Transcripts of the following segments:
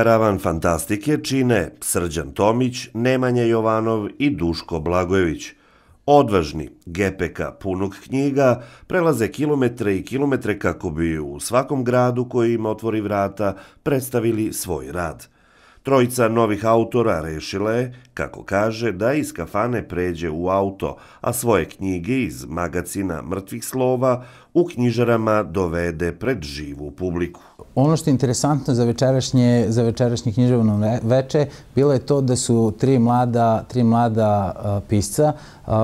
Karavan fantastike čine Srđan Tomić, Nemanja Jovanov i Duško Blagojević. Odvažni GPK punog knjiga prelaze kilometre i kilometre kako bi u svakom gradu koji im otvori vrata predstavili svoj rad – Trojica novih autora rešila je, kako kaže, da iz kafane pređe u auto, a svoje knjige iz magacina mrtvih slova u knjižarama dovede pred živu publiku. Ono što je interesantno za večerašnje, za večerašnje književno veče bilo je to da su tri mlada, tri mlada pisca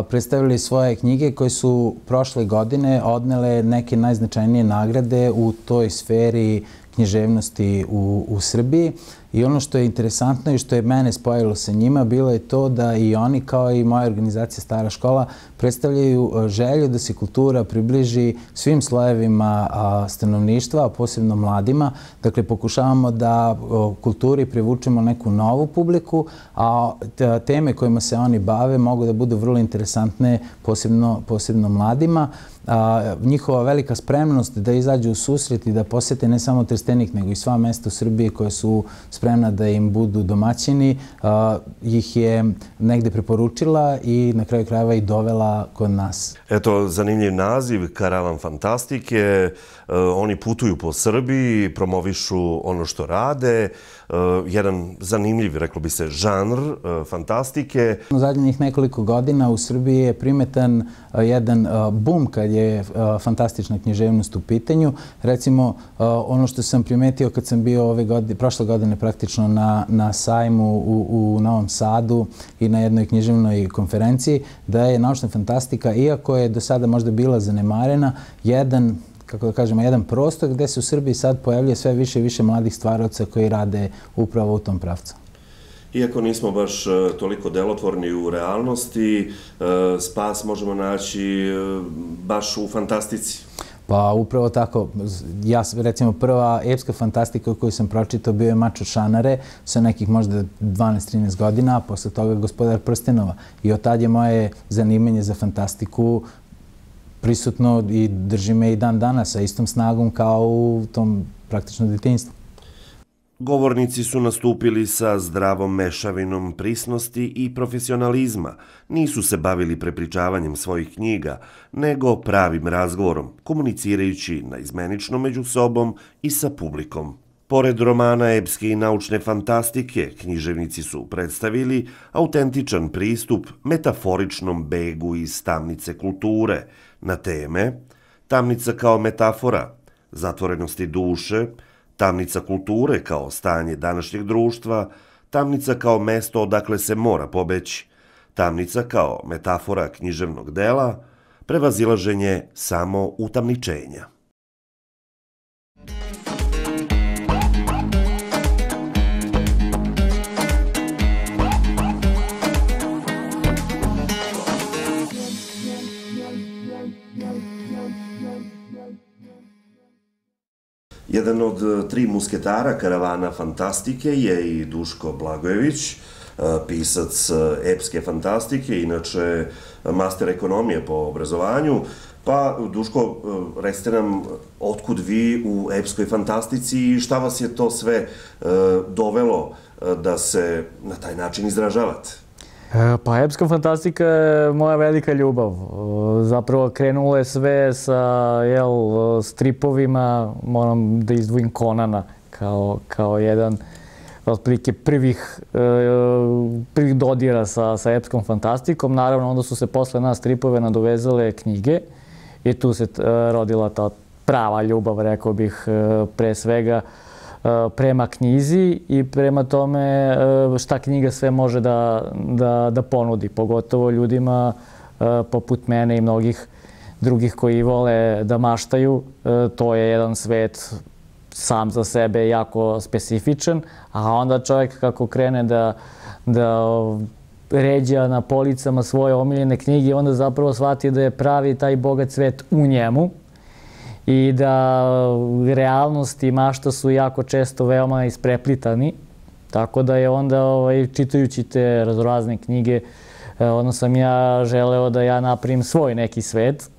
predstavili svoje knjige koje su prošle godine odnele neke najznačajnije nagrade u toj sferi književnosti u, u Srbiji. I ono što je interesantno i što je mene spojilo sa njima bilo je to da i oni kao i moja organizacija Stara škola predstavljaju e, želju da se kultura približi svim slojevima stanovništva, a posebno mladima. Dakle, pokušavamo da kulturi privučemo neku novu publiku, a teme kojima se oni bave mogu da budu vrlo interesantne, posebno, posebno mladima a, njihova velika spremnost da izađu u susret i da posete ne samo Trstenik, nego i sva mesta u Srbiji koje su spremna da im budu domaćini, ih je negde preporučila i na kraju krajeva i dovela kod nas. Eto, zanimljiv naziv, Karavan Fantastike. E, oni putuju po Srbiji, promovišu ono što rade. E, jedan zanimljiv, reklo bi se, žanr e, fantastike. U zadnjih nekoliko godina u Srbiji je primetan jedan bum kad je fantastična književnost u pitanju. Recimo, ono što sam primetio kad sam bio ove godine, prošle godine praktično na, na sajmu u, u Novom Sadu i na jednoj književnoj konferenciji, da je naučna fantastika, iako je do sada možda bila zanemarena, jedan kako da kažemo, jedan prostor gde se u Srbiji sad pojavljuje sve više i više mladih stvaraca koji rade upravo u tom pravcu. Iako nismo baš e, toliko delotvorni u realnosti, e, spas možemo naći e, baš u fantastici. Pa upravo tako. Ja, recimo, prva epska fantastika koju sam pročitao bio je Mačo Šanare sa nekih možda 12-13 godina, a posle toga Gospodar Prstenova. I od tad je moje zanimanje za fantastiku prisutno i drži me i dan danas sa istom snagom kao u tom praktično detinjstvu. Govornici su nastupili sa zdravom mešavinom prisnosti i profesionalizma. Nisu se bavili prepričavanjem svojih knjiga, nego pravim razgovorom, komunicirajući na izmenično među sobom i sa publikom. Pored romana epske i naučne fantastike, književnici su predstavili autentičan pristup metaforičnom begu iz tamnice kulture na teme tamnica kao metafora, zatvorenosti duše, tamnica kulture kao stanje današnjeg društva, tamnica kao mesto odakle se mora pobeći, tamnica kao metafora književnog dela, prevazilaženje samo utamničenja. Jedan od e, tri musketara karavana Fantastike je i Duško Blagojević, e, pisac e, epske fantastike, inače master ekonomije po obrazovanju. Pa, Duško, recite nam otkud vi u epskoj fantastici i šta vas je to sve dovelo da se na taj način izražavate? E, pa epska fantastika je moja velika ljubav. E, zapravo krenulo je sve sa jel, stripovima, moram da izdvojim Konana kao, kao jedan otprilike prvih, e, prvih dodira sa, sa epskom fantastikom. Naravno, onda su se posle nas stripove nadovezale knjige i tu se rodila ta prava ljubav, rekao bih, pre svega prema knjizi i prema tome e, šta knjiga sve može da, da, da ponudi, pogotovo ljudima e, poput mene i mnogih drugih koji vole da maštaju. To je jedan svet sam za sebe jako specifičan, a onda čovjek kako krene da, da ređa na policama svoje omiljene knjige, onda zapravo shvati da je pravi taj bogat svet u njemu, i da realnost i mašta su jako često veoma ispreplitani. Tako da je onda, ovaj, čitajući te raznorazne knjige, eh, onda sam ja želeo da ja napravim svoj neki svet.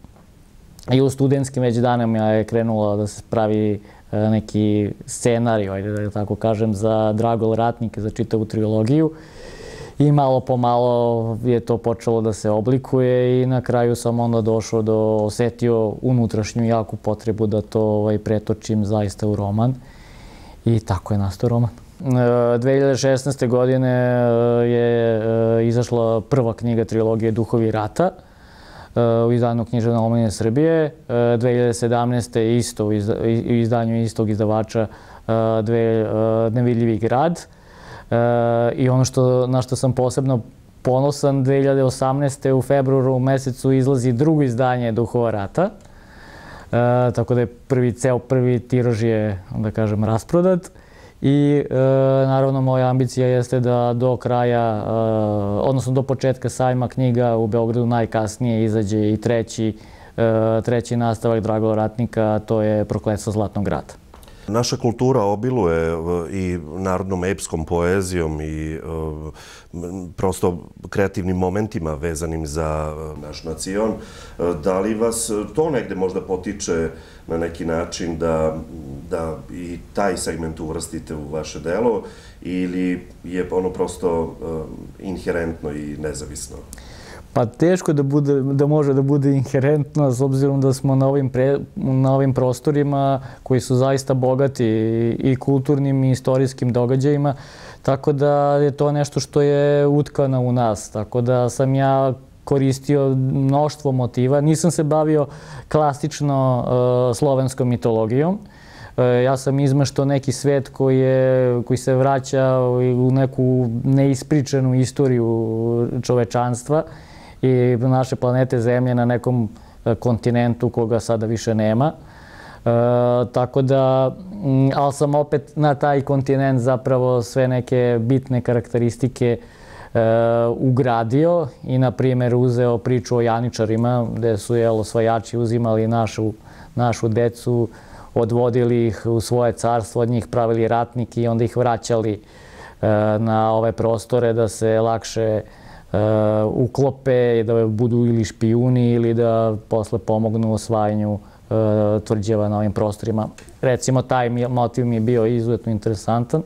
I u studentskim već danima je krenulo da se pravi neki scenarij, ajde da tako kažem, za Dragol Ratnike, za čitavu trilogiju. I malo po malo je to počelo da se oblikuje i na kraju sam onda došao do, osetio unutrašnju jaku potrebu da to ovaj, pretočim zaista u roman. I tako je nastao roman. 2016. godine je izašla prva knjiga trilogije Duhovi rata u izdanju književne omladine Srbije. 2017. isto u izdanju istog izdavača Nevidljivi grad. I ono što, na što sam posebno ponosan, 2018. u februaru mesecu izlazi drugo izdanje Duhova rata. E, tako da je prvi, ceo prvi tiraž je, da kažem, rasprodat. I e, naravno moja ambicija jeste da do kraja, e, odnosno do početka sajma knjiga u Beogradu najkasnije izađe i treći, e, treći nastavak Dragola Ratnika, to je Prokletstvo Zlatnog grada. Naša kultura obiluje i narodnom epskom poezijom i prosto kreativnim momentima vezanim za naš nacion. Da li vas to negde možda potiče na neki način da, da i taj segment uvrstite u vaše delo ili je ono prosto inherentno i nezavisno? Pa teško da, bude, da može da bude inherentno s obzirom da smo na ovim, pre, na ovim prostorima koji su zaista bogati i, kulturnim i istorijskim događajima, tako da je to nešto što je utkano u nas. Tako da sam ja koristio mnoštvo motiva. Nisam se bavio klasično uh, slovenskom mitologijom. Uh, ja sam izmaštao neki svet koji, je, koji se vraća u neku neispričanu istoriju čovečanstva i naše planete Zemlje na nekom e, kontinentu koga sada više nema. E, tako da, ali sam opet na taj kontinent zapravo sve neke bitne karakteristike e, ugradio i, na primjer, uzeo priču o janičarima, gde su jel, osvajači uzimali našu, našu decu, odvodili ih u svoje carstvo, od njih pravili ratniki i onda ih vraćali e, na ove prostore da se lakše uh, uklope da budu ili špijuni ili da posle pomognu osvajanju uh, tvrđeva na ovim prostorima. Recimo, taj motiv mi je bio izuzetno interesantan.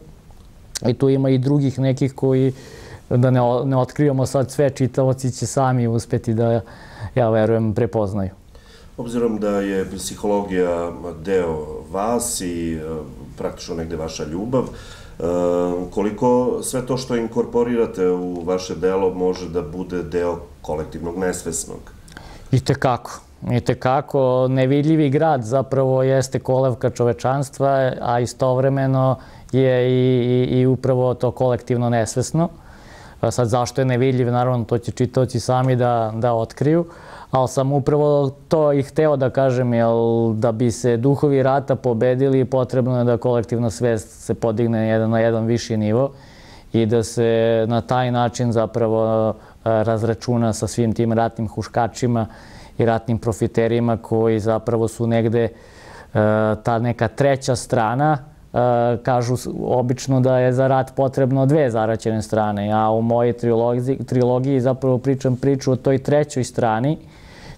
I tu ima i drugih nekih koji, da ne, ne otkrivamo sad sve, čitavoci će sami uspeti da, ja verujem, prepoznaju. Obzirom da je psihologija deo vas i uh, praktično negde vaša ljubav, koliko sve to što inkorporirate u vaše delo može da bude deo kolektivnog nesvesnog? I tekako. I tekako, nevidljivi grad zapravo jeste kolevka čovečanstva, a istovremeno je i, i, i upravo to kolektivno nesvesno. Sad zašto je nevidljiv, naravno to će čitoci sami da, da otkriju, ali sam upravo to i hteo da kažem, jer da bi se duhovi rata pobedili, potrebno je da kolektivna svest se podigne jedan na jedan viši nivo i da se na taj način zapravo e, razračuna sa svim tim ratnim huškačima i ratnim profiterima koji zapravo su negde e, ta neka treća strana kažu obično da je za rat potrebno dve zaraćene strane. Ja u mojej trilogiji, trilogiji zapravo pričam priču o toj trećoj strani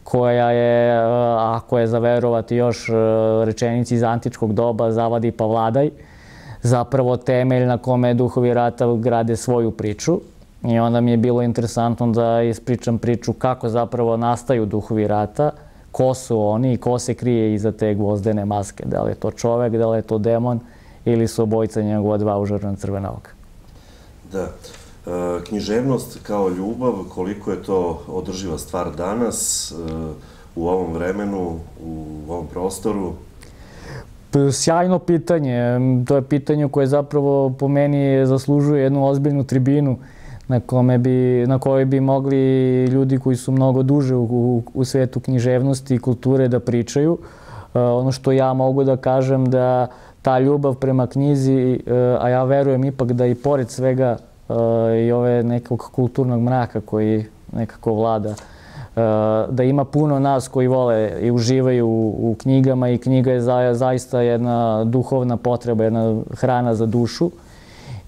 koja je, ako je zaverovati još rečenici iz antičkog doba, zavadi pa vladaj, zapravo temelj na kome duhovi rata grade svoju priču. I onda mi je bilo interesantno da ispričam priču kako zapravo nastaju duhovi rata, ko su oni i ko se krije iza te gvozdene maske. Da li je to čovek, da li je to demon, ili su obojica njegova dva užarna crvena oka. Da. E, književnost kao ljubav, koliko je to održiva stvar danas, e, u ovom vremenu, u ovom prostoru? Sjajno pitanje. To je pitanje koje zapravo po meni zaslužuje jednu ozbiljnu tribinu na, kome bi, na kojoj bi mogli ljudi koji su mnogo duže u, u, u svetu književnosti i kulture da pričaju. Uh, ono što ja mogu da kažem da ta ljubav prema knjizi, e, a ja verujem ipak da i pored svega e, i ove nekog kulturnog mraka koji nekako vlada, e, da ima puno nas koji vole i uživaju u, knjigama i knjiga je zaista jedna duhovna potreba, jedna hrana za dušu.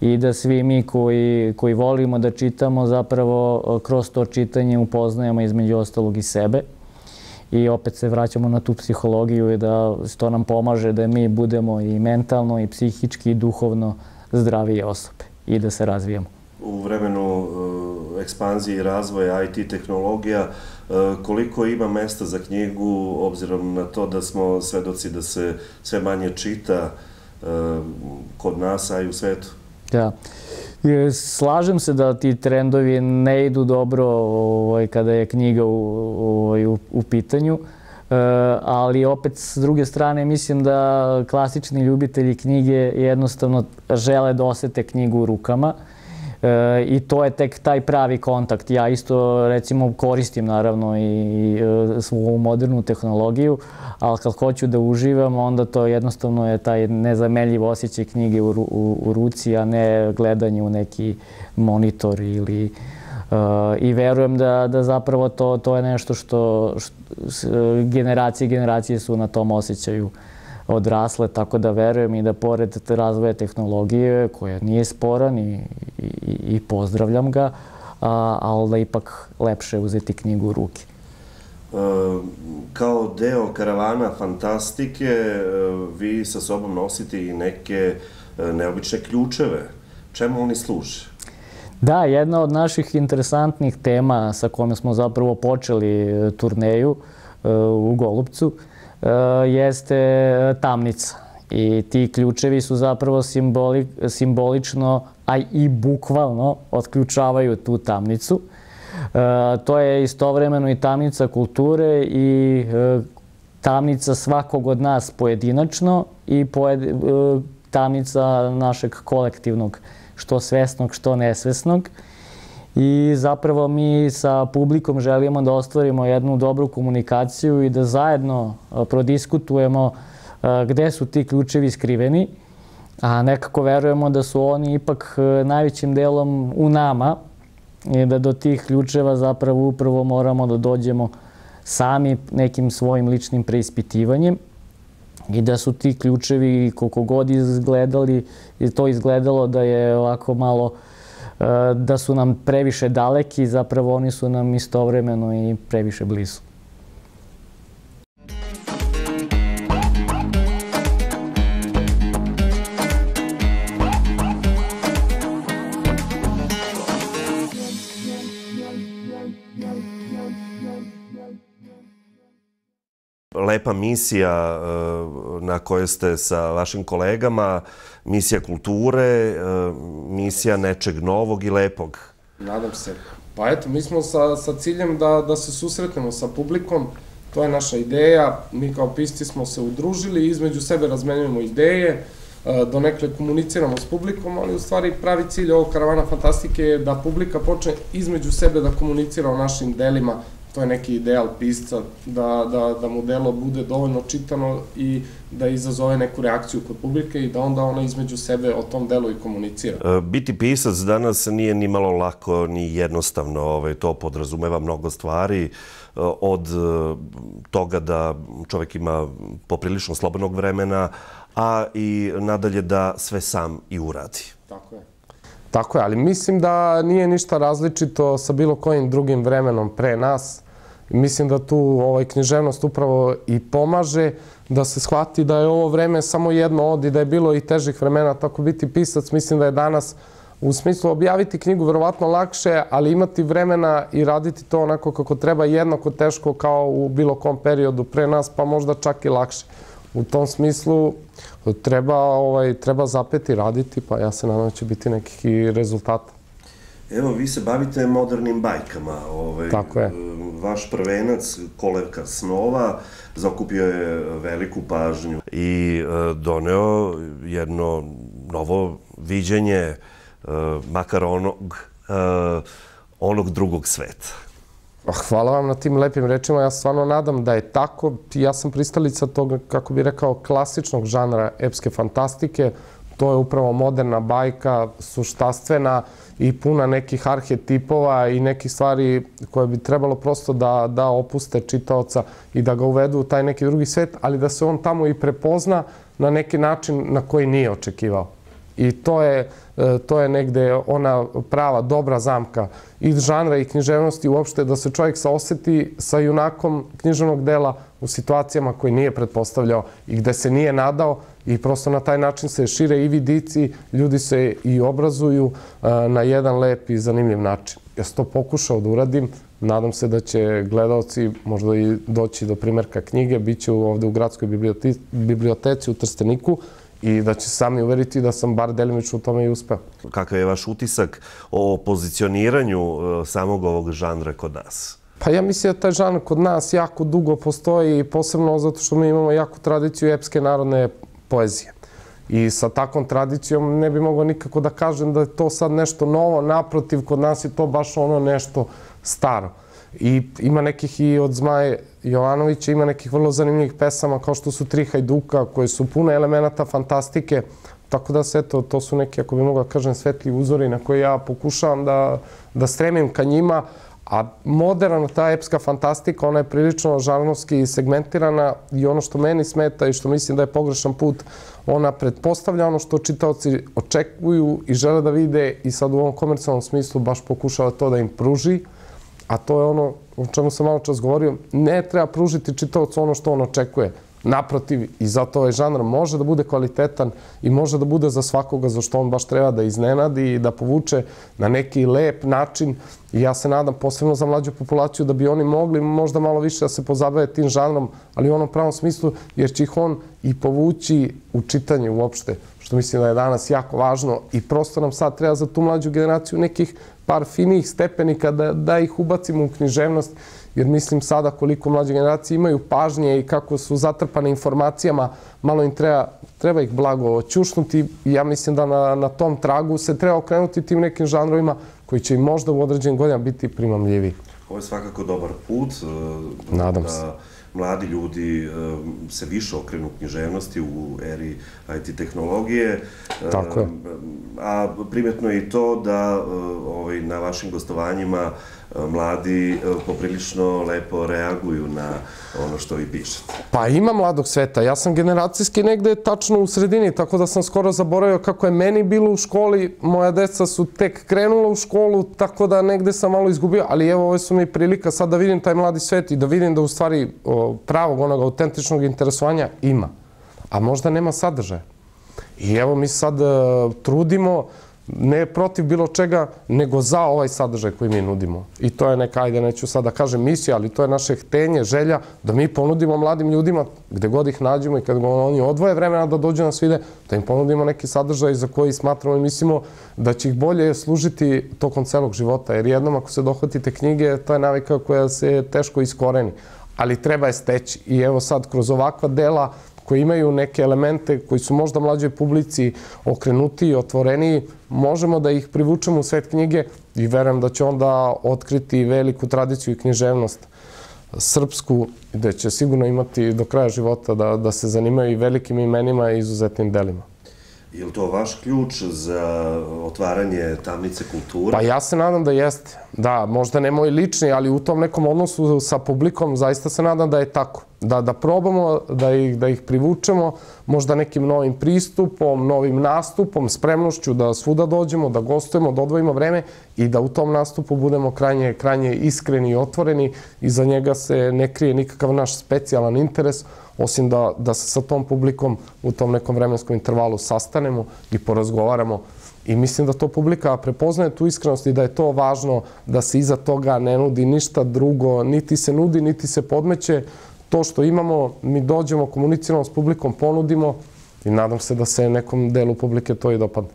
I da svi mi koji, koji volimo da čitamo zapravo kroz to čitanje upoznajemo između ostalog i sebe. I opet se vraćamo na tu psihologiju i da to nam pomaže da mi budemo i mentalno i psihički i duhovno zdravije osobe i da se razvijamo. U vremenu uh, ekspanzije i razvoja IT tehnologija, uh, koliko ima mesta za knjigu, obzirom na to da smo svedoci da se sve manje čita uh, kod nas, a i u svetu? Da. Slažem se da ti trendovi ne idu dobro ovaj, kada je knjiga u, ovaj, u, u pitanju, e, ali opet s druge strane mislim da klasični ljubitelji knjige jednostavno žele da osete knjigu u rukama e, i to je tek taj pravi kontakt. Ja isto recimo koristim naravno i e, svu modernu tehnologiju, ali kad hoću da uživam, onda to jednostavno je taj nezameljiv osjećaj knjige u, u, u ruci, a ne gledanje u neki monitor ili I verujem da, da zapravo to, to je nešto što, što generacije i generacije su na tom osjećaju odrasle, tako da verujem i da pored razvoja tehnologije, koja nije sporan i, i, i pozdravljam ga, a, ali da ipak lepše uzeti knjigu u ruke. Uh, kao deo karavana fantastike uh, vi sa sobom nosite i neke neobične ključeve. Čemu oni služe? Da, jedna od naših interesantnih tema sa kojom smo zapravo počeli turneju u Golubcu jeste tamnica. I ti ključevi su zapravo simboli, simbolično, a i bukvalno otključavaju tu tamnicu. E, to je istovremeno i tamnica kulture i e, tamnica svakog od nas pojedinačno i e, tamnica našeg kolektivnog, što svesnog, što nesvesnog. I zapravo mi sa publikom želimo da ostvarimo jednu dobru komunikaciju i da zajedno prodiskutujemo gde su ti ključevi skriveni, a nekako verujemo da su oni ipak najvećim delom u nama, i da do tih ključeva zapravo upravo moramo da dođemo sami nekim svojim ličnim preispitivanjem i da su ti ključevi koliko god izgledali, to izgledalo da je ovako malo e, da su nam previše daleki, zapravo oni su nam istovremeno i previše blizu. Lepa misija eh, na kojoj ste sa vašim kolegama, misija kulture, eh, misija nečeg novog i lepog. Nadam se. Pa eto, mi smo sa, sa ciljem da, da se susretnemo sa publikom, to je naša ideja, mi kao pisci smo se udružili, između sebe razmenjujemo ideje, eh, donekle komuniciramo s publikom, ali u stvari pravi cilj ovog karavana fantastike je da publika počne između sebe da komunicira o našim delima, to je neki ideal pisca, da, da, da mu delo bude dovoljno čitano i da izazove neku reakciju kod publike i da onda ona između sebe o tom delu i komunicira. E, biti pisac danas nije ni malo lako, ni jednostavno. Ovaj, to podrazumeva mnogo stvari e, od e, toga da čovek ima poprilično slobodnog vremena, a i nadalje da sve sam i uradi. Tako je. Tako je, ali mislim da nije ništa različito sa bilo kojim drugim vremenom pre nas. Mislim da tu ovaj, književnost upravo i pomaže da se shvati da je ovo vreme samo jedno od i da je bilo i težih vremena, tako biti pisac. Mislim da je danas u smislu objaviti knjigu verovatno lakše, ali imati vremena i raditi to onako kako treba jednako teško kao u bilo kom periodu pre nas, pa možda čak i lakše. U tom smislu treba, ovaj, treba zapeti raditi, pa ja se nadam da će biti nekih rezultata. Evo, vi se bavite modernim bajkama. Ovaj, Tako je. Vaš prvenac, Kolevka snova, zakupio je veliku pažnju i e, doneo jedno novo viđenje, e, makar onog, e, onog drugog sveta. Hvala vam na tim lepim rečima. Ja stvarno nadam da je tako. Ja sam pristalica tog, kako bi rekao, klasičnog žanra epske fantastike. To je upravo moderna bajka, suštastvena, i puna nekih arhetipova i nekih stvari koje bi trebalo prosto da, da opuste čitaoca i da ga uvedu u taj neki drugi svet, ali da se on tamo i prepozna na neki način na koji nije očekivao. I to je, e, to je negde ona prava, dobra zamka i žanra i književnosti uopšte, da se čovjek saoseti sa junakom književnog dela u situacijama koje nije pretpostavljao i gde se nije nadao i prosto na taj način se šire i vidici, ljudi se i obrazuju e, na jedan lep i zanimljiv način. Ja sam to pokušao da uradim, nadam se da će gledalci možda i doći do primjerka knjige, bit će ovde u gradskoj biblioteci u Trsteniku, i da će sami uveriti da sam bar delimično u tome i uspeo. Kakav je vaš utisak o pozicioniranju e, samog ovog žanra kod nas? Pa ja mislim da taj žanr kod nas jako dugo postoji, posebno zato što mi imamo jaku tradiciju epske narodne poezije. I sa takvom tradicijom ne bi mogao nikako da kažem da je to sad nešto novo, naprotiv, kod nas je to baš ono nešto staro. I ima nekih i od Zmaje Jovanovića, ima nekih vrlo zanimljivih pesama kao što su Tri hajduka koje su pune elemenata fantastike. Tako da se, eto, to su neki, ako bi mogla da kažem, svetli uzori na koje ja pokušavam da, da stremim ka njima. A moderna ta epska fantastika, ona je prilično žarnovski segmentirana i ono što meni smeta i što mislim da je pogrešan put, ona pretpostavlja ono što čitaoci očekuju i žele da vide i sad u ovom komercijalnom smislu baš pokušava to da im pruži a to je ono o čemu sam malo čas govorio, ne treba pružiti čitavac ono što on očekuje. Naprotiv, i zato ovaj žanr može da bude kvalitetan i može da bude za svakoga za što on baš treba da iznenadi i da povuče na neki lep način. I ja se nadam, posebno za mlađu populaciju, da bi oni mogli možda malo više da se pozabave tim žanrom, ali u onom pravom smislu, jer će ih on i povući u čitanje uopšte, što mislim da je danas jako važno i prosto nam sad treba za tu mlađu generaciju nekih par finih stepenika da, da ih ubacimo u književnost, jer mislim sada koliko mlađe generacije imaju pažnje i kako su zatrpane informacijama, malo im treba, treba ih blago oćušnuti i ja mislim da na, na tom tragu se treba okrenuti tim nekim žanrovima koji će im možda u određenim godinama biti primamljivi. Ovo je svakako dobar put. E, Nadam da... se mladi ljudi se više okrenu književnosti u eri IT tehnologije. Tako je. A primetno je i to da ovaj, na vašim gostovanjima mladi e, poprilično lepo reaguju na ono što vi pišete. Pa ima mladog sveta. Ja sam generacijski negde tačno u sredini, tako da sam skoro zaboravio kako je meni bilo u školi. Moja deca su tek krenula u školu, tako da negde sam malo izgubio, ali evo ovo su mi prilika sad da vidim taj mladi svet i da vidim da u stvari pravog onog autentičnog interesovanja ima. A možda nema sadržaja. I evo mi sad e, trudimo ne protiv bilo čega, nego za ovaj sadržaj koji mi nudimo. I to je neka, ajde, neću sad da kažem misija, ali to je naše htenje, želja, da mi ponudimo mladim ljudima, gde god ih nađemo i kad oni odvoje vremena da dođu nas vide, da im ponudimo neki sadržaj za koji smatramo i mislimo da će ih bolje služiti tokom celog života. Jer jednom ako se dohvatite knjige, to je navika koja se teško iskoreni. Ali treba je steći. I evo sad, kroz ovakva dela, koji imaju neke elemente koji su možda mlađoj publici okrenuti, otvoreni, možemo da ih privučemo u svet knjige i verujem da će onda otkriti veliku tradiciju i književnost srpsku, gde će sigurno imati do kraja života da, da se zanimaju i velikim imenima i izuzetnim delima. Je li to vaš ključ za otvaranje tamnice kulture? Pa ja se nadam da jeste. Da, možda ne moj lični, ali u tom nekom odnosu sa publikom zaista se nadam da je tako. Da, da probamo, da ih, da ih privučemo, možda nekim novim pristupom, novim nastupom, spremnošću da svuda dođemo, da gostujemo, da odvojimo vreme i da u tom nastupu budemo krajnje, krajnje iskreni i otvoreni i za njega se ne krije nikakav naš specijalan interes, osim da, da se sa tom publikom u tom nekom vremenskom intervalu sastanemo i porazgovaramo. I mislim da to publika prepoznaje tu iskrenost i da je to važno da se iza toga ne nudi ništa drugo, niti se nudi, niti se podmeće. To što imamo, mi dođemo, komuniciramo s publikom, ponudimo i nadam se da se nekom delu publike to i dopadne.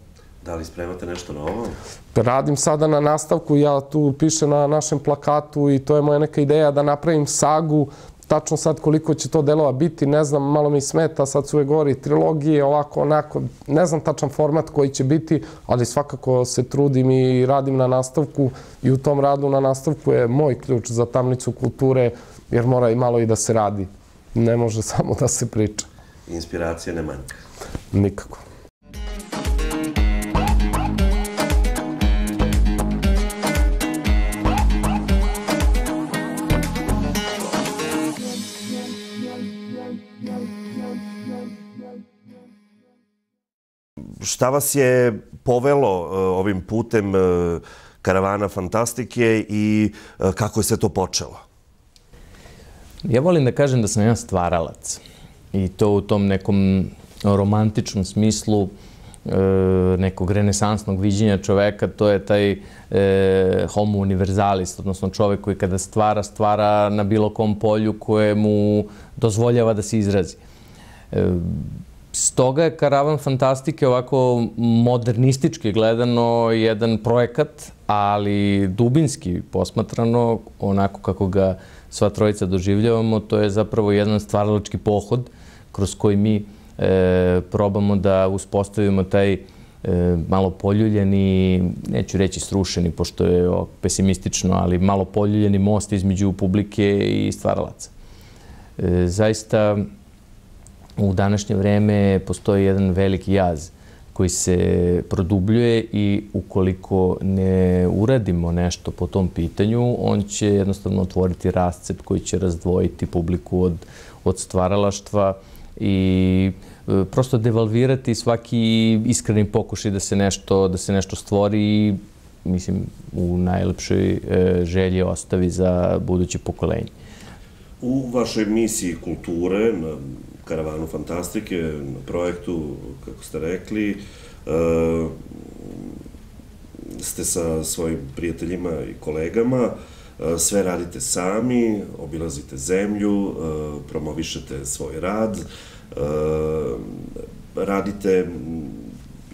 Da li spremate nešto novo? Radim sada na nastavku, ja tu pišem na našem plakatu i to je moja neka ideja da napravim sagu Tačno sad koliko će to delova biti, ne znam, malo mi smeta, sad su uvek govori trilogije, ovako, onako, ne znam tačan format koji će biti, ali svakako se trudim i radim na nastavku i u tom radu na nastavku je moj ključ za tamnicu kulture, jer mora i malo i da se radi. Ne može samo da se priča. Inspiracija ne manjka? Nikako. šta vas je povelo ovim putem karavana fantastike i kako je sve to počelo? Ja volim da kažem da sam jedan stvaralac i to u tom nekom romantičnom smislu e, nekog renesansnog viđenja čoveka, to je taj e, homo universalis, odnosno čovek koji kada stvara, stvara na bilo kom polju koje mu dozvoljava da se izrazi. E, stoga je Karavan Fantastike ovako modernistički gledano jedan projekat, ali dubinski posmatrano, onako kako ga sva trojica doživljavamo, to je zapravo jedan stvaralački pohod kroz koji mi e, probamo da uspostavimo taj e, malo poljuljeni, neću reći srušeni, pošto je pesimistično, ali malo poljuljeni most između publike i stvaralaca. E, zaista, u današnje vreme postoji jedan veliki jaz koji se produbljuje i ukoliko ne uradimo nešto po tom pitanju, on će jednostavno otvoriti rascep koji će razdvojiti publiku od, od stvaralaštva i e, prosto devalvirati svaki iskreni pokušaj da se nešto, da se nešto stvori i mislim u najlepšoj e, želji ostavi za buduće pokolenje. U vašoj misiji kulture, na Karavanu Fantastike, na projektu, kako ste rekli, e, ste sa svojim prijateljima i kolegama, sve radite sami, obilazite zemlju, promovišete svoj rad, radite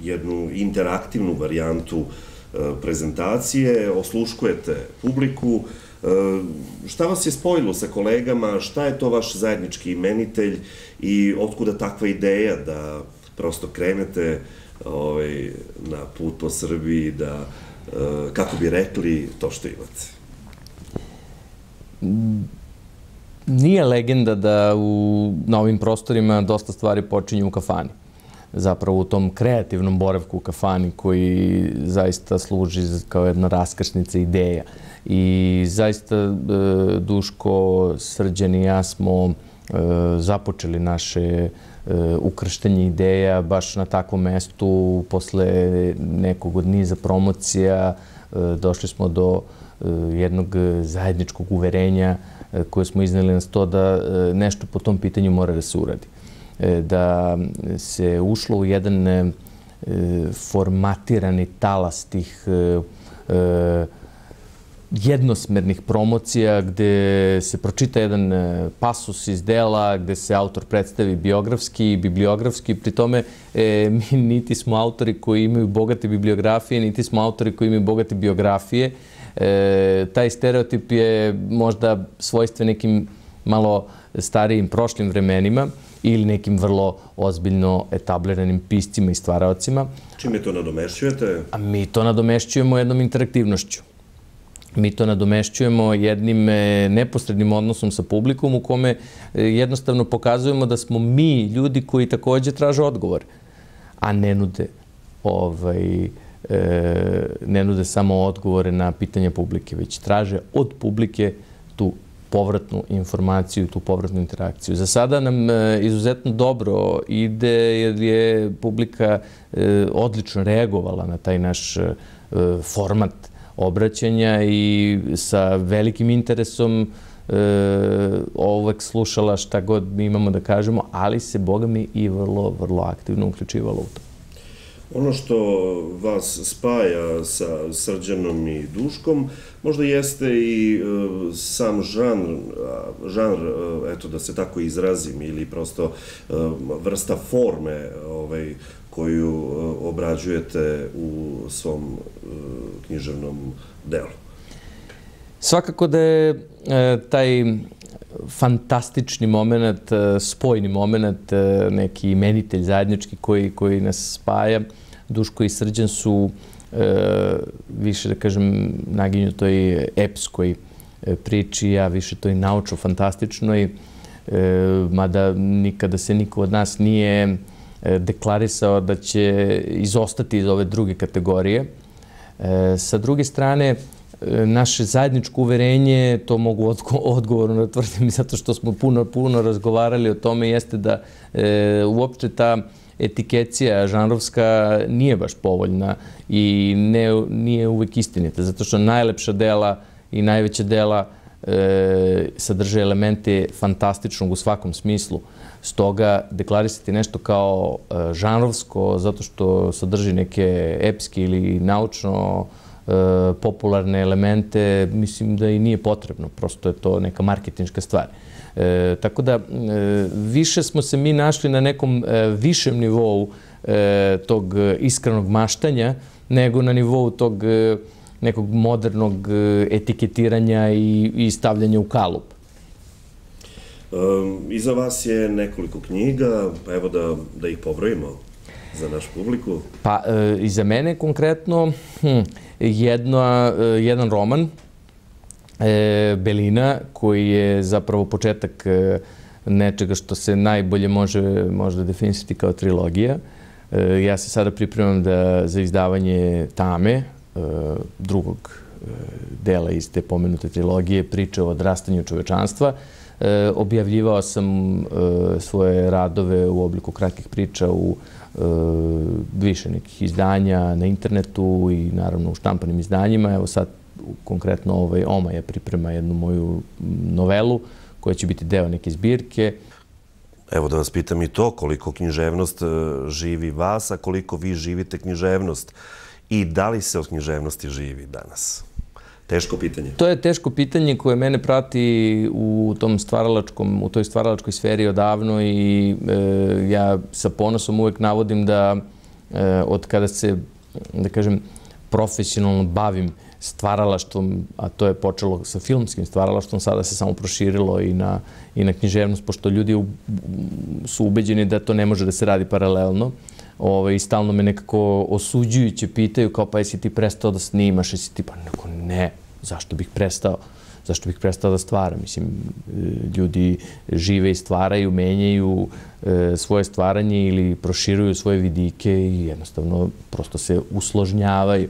jednu interaktivnu varijantu prezentacije, osluškujete publiku, Šta vas je spojilo sa kolegama, šta je to vaš zajednički imenitelj i otkuda takva ideja da prosto krenete ovaj, na put po Srbiji, da, kako bi rekli, to što imate? Nije legenda da u, na ovim prostorima dosta stvari počinju u kafani. Zapravo u tom kreativnom boravku u kafani koji zaista služi kao jedna raskrsnica ideja. I zaista e, Duško, Srđan i ja smo e, započeli naše e, ukrštenje ideja baš na takvom mestu posle nekog od niza promocija. Došli smo do jednog zajedničkog uverenja koje smo izneli na sto da nešto po tom pitanju mora da se uradi. Da se ušlo u jedan formatirani talas tih jednosmernih promocija gde se pročita jedan e, pasus iz dela, gde se autor predstavi biografski i bibliografski. Pri tome e, mi niti smo autori koji imaju bogate bibliografije, niti smo autori koji imaju bogate biografije. E, taj stereotip je možda svojstven nekim malo starijim prošlim vremenima ili nekim vrlo ozbiljno etabliranim piscima i stvaraocima. Čime to nadomešćujete? A mi to nadomešćujemo jednom interaktivnošću mi to nadomešćujemo jednim e, neposrednim odnosom sa publikom u kome e, jednostavno pokazujemo da smo mi ljudi koji takođe traže odgovor, a ne nude ovaj, e, ne nude samo odgovore na pitanja publike, već traže od publike povratnu informaciju, tu povratnu interakciju. Za sada nam izuzetno dobro ide jer je publika odlično reagovala na taj naš format obraćanja i sa velikim interesom e, slušala šta god mi imamo da kažemo, ali se, Boga mi, i vrlo, vrlo aktivno uključivala u to. Ono što vas spaja sa Srđanom i Duškom možda jeste i uh, sam žanr, žanr, uh, eto da se tako izrazim, ili prosto uh, vrsta forme ovaj, koju e, obrađujete u svom e, književnom delu? Svakako da je e, taj fantastični moment, spojni moment, neki imenitelj zajednički koji, koji nas spaja. Duško i Srđan su više, da kažem, naginju toj epskoj priči, a više toj naučno-fantastičnoj, mada nikada se niko od nas nije E, deklarisao da će izostati iz ove druge kategorije. E, sa druge strane, e, naše zajedničko uverenje, to mogu odgovorno da tvrdim zato što smo puno, puno razgovarali o tome, jeste da uopšte ta etikecija žanrovska nije baš povoljna i ne, nije uvek istinita, zato što najlepša dela i najveća dela e, sadrže elemente fantastičnog u svakom smislu. Stoga deklarisati nešto kao e, žanrovsko zato što sadrži neke epske ili naučno popularne elemente, mislim da i nije potrebno. Prosto je to neka marketinška stvar. E, tako da, e, više smo se mi našli na nekom e, višem nivou e, tog iskrenog maštanja nego na nivou tog e, nekog modernog e, etiketiranja i, i stavljanja u kalup. Um, iza vas je nekoliko knjiga, pa evo da, da ih pobrojimo za našu publiku. Pa, e, iza mene konkretno hm, jedna, e, jedan roman e, Belina, koji je zapravo početak e, nečega što se najbolje može možda definisati kao trilogija. E, ja se sada pripremam da, za izdavanje Tame, drugog dela iz te pomenute trilogije, priče o odrastanju čovečanstva. Objavljivao sam svoje radove u obliku kratkih priča u više nekih izdanja na internetu i naravno u štampanim izdanjima. Evo sad konkretno ovaj Omaja priprema jednu moju novelu koja će biti deo neke zbirke. Evo da vas pitam i to, koliko književnost e, živi vas, a koliko vi živite književnost i da li se od književnosti živi danas? Teško pitanje. To je teško pitanje koje mene prati u tom stvaralačkom, u toj stvaralačkoj sferi odavno i e, ja sa ponosom uvek navodim da e, od kada se, da kažem, profesionalno bavim stvaralaštvom, a to je počelo sa filmskim stvaralaštvom, sada se samo proširilo i na, i na književnost, pošto ljudi u, su ubeđeni da to ne može da se radi paralelno. Ove, I stalno me nekako osuđujuće pitaju kao pa jesi ti prestao da snimaš, jesi ti pa neko ne, zašto bih prestao? Zašto bih prestao da stvaram? Mislim, ljudi žive i stvaraju, menjaju e, svoje stvaranje ili proširuju svoje vidike i jednostavno prosto se usložnjavaju.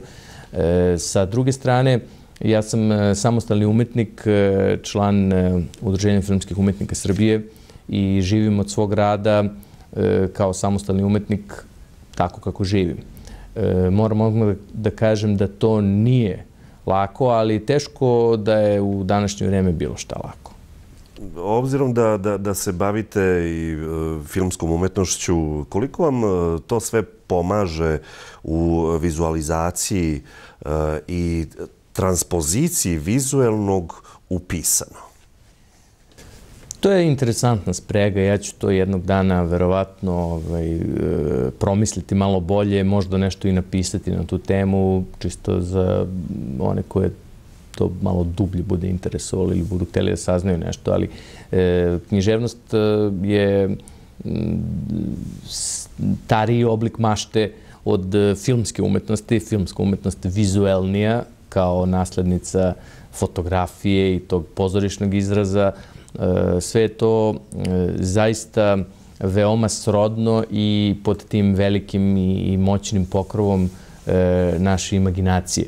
E, sa druge strane, ja sam e, samostalni umetnik, e, član Udruženja filmskih umetnika Srbije i živim od svog rada kao samostalni umetnik tako kako živim. Moram odmah da kažem da to nije lako, ali teško da je u današnje vreme bilo šta lako. Obzirom da, da, da se bavite i e, filmskom umetnošću, koliko vam e, to sve pomaže u vizualizaciji e, i transpoziciji vizuelnog u pisano? To je interesantna sprega. Ja ću to jednog dana verovatno ovaj, promisliti malo bolje, možda nešto i napisati na tu temu, čisto za one koje to malo dublje bude interesovalo ili budu hteli da saznaju nešto, ali e, književnost e, je stariji oblik mašte od e, filmske umetnosti. Filmska umetnost vizuelnija kao naslednica fotografije i tog pozorišnog izraza. E, sve je to zaista veoma srodno i pod tim velikim i moćnim pokrovom naše imaginacije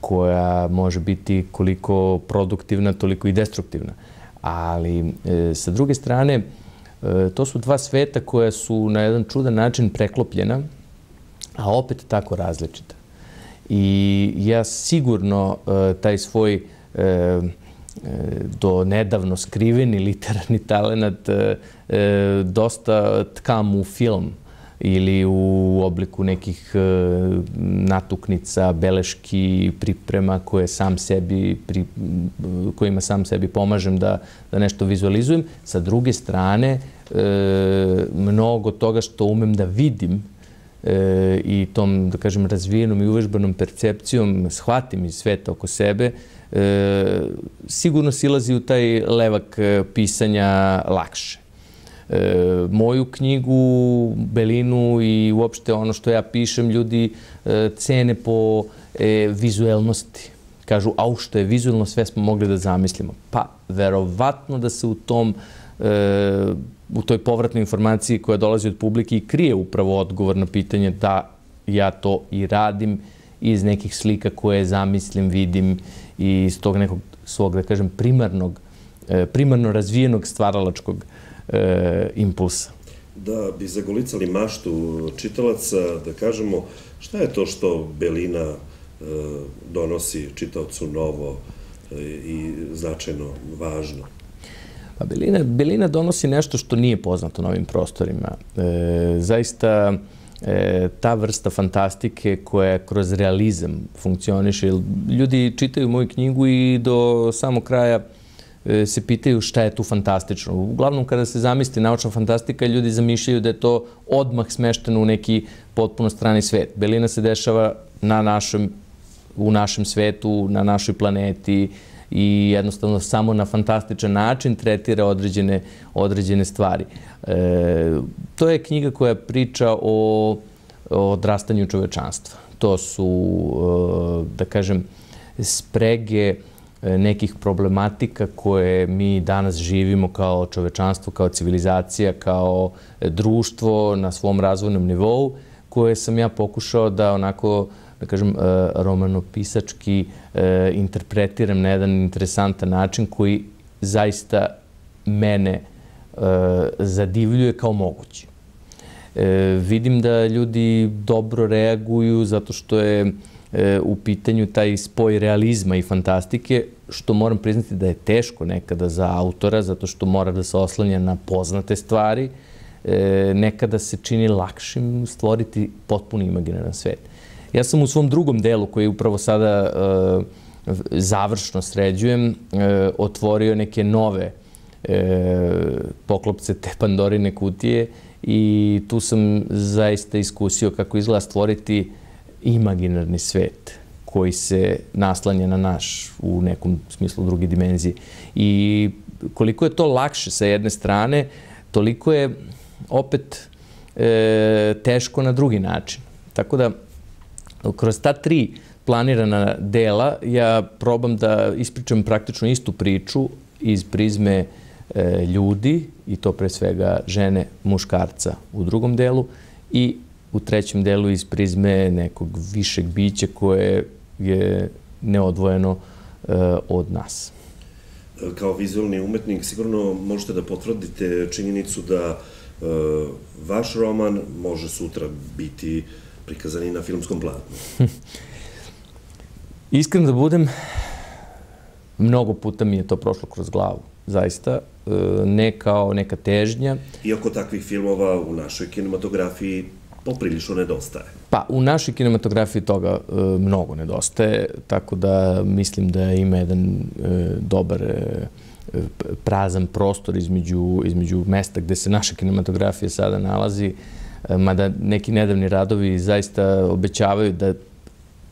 koja može biti koliko produktivna, toliko i destruktivna. Ali, sa druge strane, to su dva sveta koja su na jedan čudan način preklopljena, a opet tako različita. I ja sigurno taj svoj do nedavno skriveni literarni talent dosta tkam u film ili u obliku nekih e, natuknica, beleški, priprema koje sam sebi, pri, kojima sam sebi pomažem da, da nešto vizualizujem. Sa druge strane, e, mnogo toga što umem da vidim e, i tom, da kažem, razvijenom i uvežbanom percepcijom shvatim iz sveta oko sebe, e, sigurno silazi u taj levak e, pisanja lakše e, moju knjigu, Belinu i uopšte ono što ja pišem, ljudi e, cene po e, vizuelnosti. Kažu, a što je vizuelno, sve smo mogli da zamislimo. Pa, verovatno da se u tom e, u toj povratnoj informaciji koja dolazi od publike i krije upravo odgovor na pitanje da ja to i radim iz nekih slika koje zamislim, vidim i iz tog nekog svog, da kažem, primarnog, e, primarno razvijenog stvaralačkog e, impulsa. Da bi zagolicali maštu čitalaca, da kažemo šta je to što Belina e, donosi čitaocu novo e, i značajno važno? Pa Belina, Belina donosi nešto što nije poznato na ovim prostorima. E, zaista e, ta vrsta fantastike koja kroz realizam funkcioniše. Ljudi čitaju moju knjigu i do samog kraja e, se pitaju šta je tu fantastično. Uglavnom, kada se zamisli naučna fantastika, ljudi zamišljaju da je to odmah smešteno u neki potpuno strani svet. Belina se dešava na našem, u našem svetu, na našoj planeti, i jednostavno samo na fantastičan način tretira određene, određene stvari. E, to je knjiga koja priča o, odrastanju čovečanstva. To su, e, da kažem, sprege e, nekih problematika koje mi danas živimo kao čovečanstvo, kao civilizacija, kao društvo na svom razvojnom nivou, koje sam ja pokušao da onako da kažem, e, romanopisački e, interpretiram na jedan interesantan način koji zaista mene e, zadivljuje kao moguće. Vidim da ljudi dobro reaguju zato što je u pitanju taj spoj realizma i fantastike, što moram priznati da je teško nekada za autora, zato što mora da se oslanja na poznate stvari, nekada se čini lakšim stvoriti potpuno imaginaran svet. Ja sam u svom drugom delu, koji upravo sada uh, završno sređujem, uh, otvorio neke nove uh, poklopce te Pandorine kutije i tu sam zaista iskusio kako izgleda stvoriti imaginarni svet koji se naslanja na naš u nekom smislu druge dimenzije. I koliko je to lakše sa jedne strane, toliko je opet e, teško na drugi način. Tako da kroz ta tri planirana dela ja probam da ispričam praktično istu priču iz prizme e, ljudi, i to pre svega žene, muškarca u drugom delu, i u trećem delu iz prizme nekog višeg bića koje je neodvojeno e, od nas. Kao vizualni umetnik sigurno možete da potvrdite činjenicu da e, vaš roman može sutra biti prikazani na filmskom platnu? Iskreno da budem, mnogo puta mi je to prošlo kroz glavu. Zaista, e, ne kao neka težnja. Iako takvih filmova u našoj kinematografiji poprilično nedostaje. Pa, u našoj kinematografiji toga e, mnogo nedostaje, tako da mislim da ima jedan e, dobar prazan prostor između, između mesta gde se naša kinematografija sada nalazi E, mada neki nedavni radovi zaista obećavaju da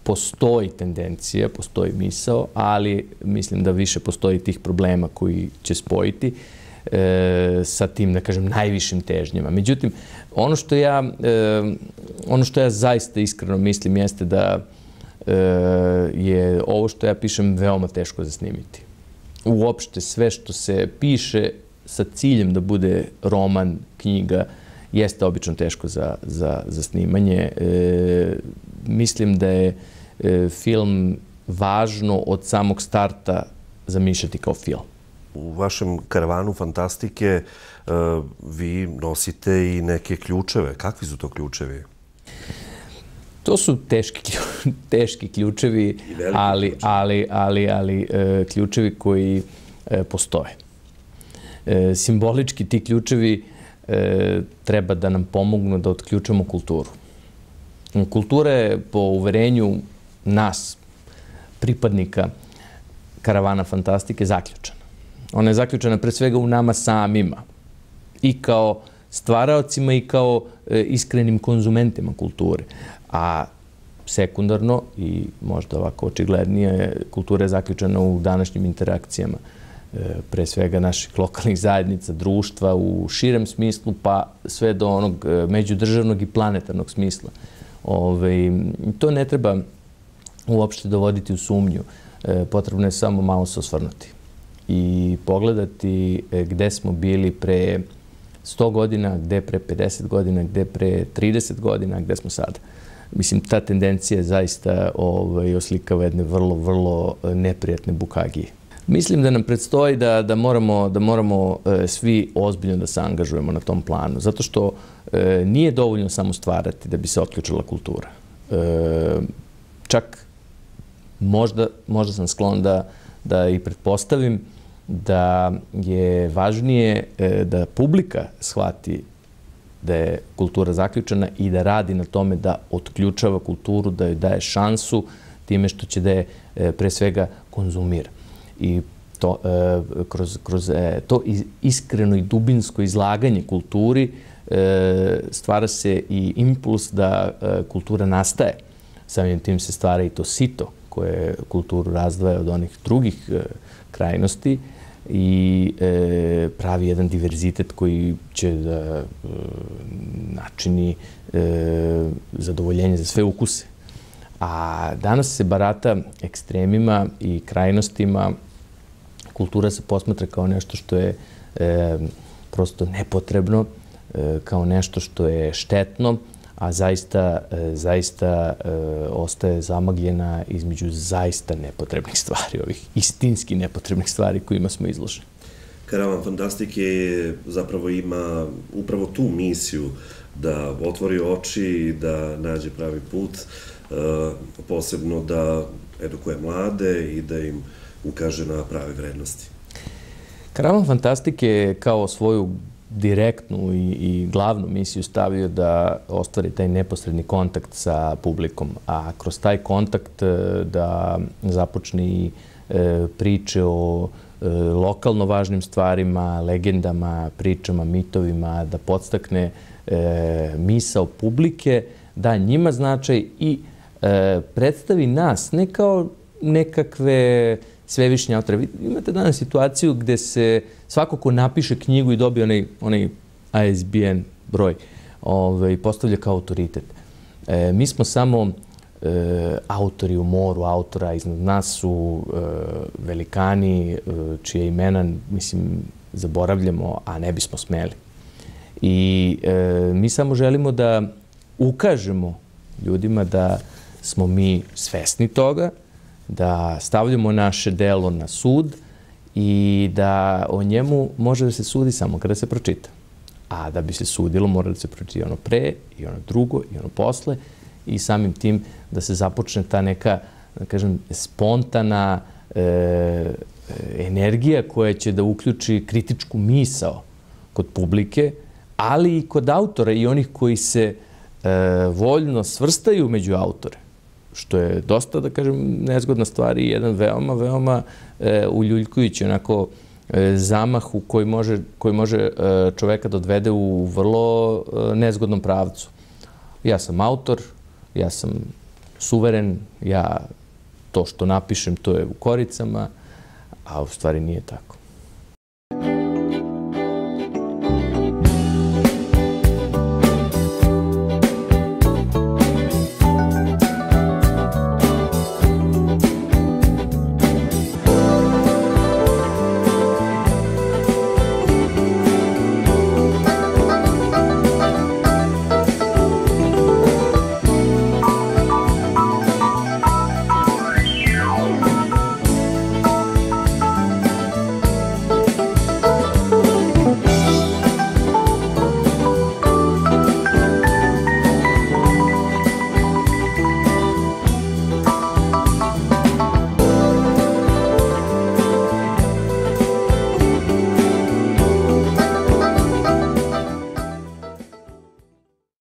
postoji tendencija, postoji misao, ali mislim da više postoji tih problema koji će spojiti e, sa tim, da kažem, najvišim težnjama. Međutim, ono što ja, e, ono što ja zaista iskreno mislim jeste da e, je ovo što ja pišem veoma teško za snimiti. Uopšte sve što se piše sa ciljem da bude roman, knjiga, jeste obično teško za, za, za snimanje. E, mislim da je e, film važno od samog starta zamišljati kao film. U vašem karavanu fantastike e, vi nosite i neke ključeve. Kakvi su to ključevi? To su teški, teški ključevi, ali, ali, ali, ali e, ključevi koji e, postoje. E, simbolički ti ključevi e, treba da nam pomognu da otključamo kulturu. Kultura je po uverenju nas, pripadnika karavana fantastike, zaključena. Ona je zaključena pre svega u nama samima i kao stvaraocima i kao e, iskrenim konzumentima kulture. A sekundarno i možda ovako očiglednije, kultura je zaključena u današnjim interakcijama pre svega naših lokalnih zajednica, društva u širem smislu, pa sve do onog e, međudržavnog i planetarnog smisla. Ove, to ne treba uopšte dovoditi u sumnju. E, potrebno je samo malo se osvrnuti i pogledati gde smo bili pre 100 godina, gde pre 50 godina, gde pre 30 godina, gde smo sada. Mislim, ta tendencija zaista ovaj, oslikava jedne vrlo, vrlo neprijatne bukagije. Mislim da nam predstoji da, da moramo, da moramo e, svi ozbiljno da se angažujemo na tom planu, zato što e, nije dovoljno samo stvarati da bi se otključila kultura. E, čak možda, možda sam sklon da, da i pretpostavim da je važnije e, da publika shvati da je kultura zaključena i da radi na tome da otključava kulturu, da joj daje šansu time što će da je e, pre svega konzumira. I to, e, kroz, kroz to iskreno i dubinsko izlaganje kulturi stvara se i impuls da kultura nastaje. Samim tim se stvara i to sito koje kulturu razdvaja od onih drugih krajnosti i e, pravi jedan diverzitet koji će da e, načini e, zadovoljenje za sve ukuse. A danas se barata ekstremima i krajnostima. Kultura se posmatra kao nešto što je e, prosto nepotrebno, e, kao nešto što je štetno, a zaista, e, zaista e, ostaje zamagljena između zaista nepotrebnih stvari, ovih istinski nepotrebnih stvari kojima smo izloženi. Karavan Fantastike zapravo ima upravo tu misiju da otvori oči i da nađe pravi put, e, posebno da edukuje mlade i da im ukaže na prave vrednosti. Karavan Fantastike kao svoju direktnu i, i glavnu misiju stavio da ostvari taj neposredni kontakt sa publikom, a kroz taj kontakt e, da započne i e, priče o e, lokalno važnim stvarima, legendama, pričama, mitovima, da podstakne misao publike, da njima značaj i predstavi nas ne kao nekakve svevišnje autore. Vi imate danas situaciju gde se svako ko napiše knjigu i dobije onaj, onaj ISBN broj ovaj, postavlja kao autoritet. E, mi smo samo e, autori u moru, autora iznad nas su e, velikani e, čije imena, mislim, zaboravljamo, a ne bismo smeli. I e, mi samo želimo da ukažemo ljudima da smo mi svesni toga, da stavljamo naše delo na sud i da o njemu može da se sudi samo kada se pročita. A da bi se sudilo, mora da se pročita ono pre, i ono drugo, i ono posle, i samim tim da se započne ta neka, da kažem, spontana e, energija koja će da uključi kritičku misao kod publike, ali i kod autora i onih koji se e, voljno svrstaju među autore što je dosta, da kažem, nezgodna stvar i jedan veoma, veoma e, uljuljkujući onako e, zamah u koji može, koji može e, čoveka da odvede u vrlo nezgodnom pravcu. Ja sam autor, ja sam suveren, ja to što napišem to je u koricama, a u stvari nije tako.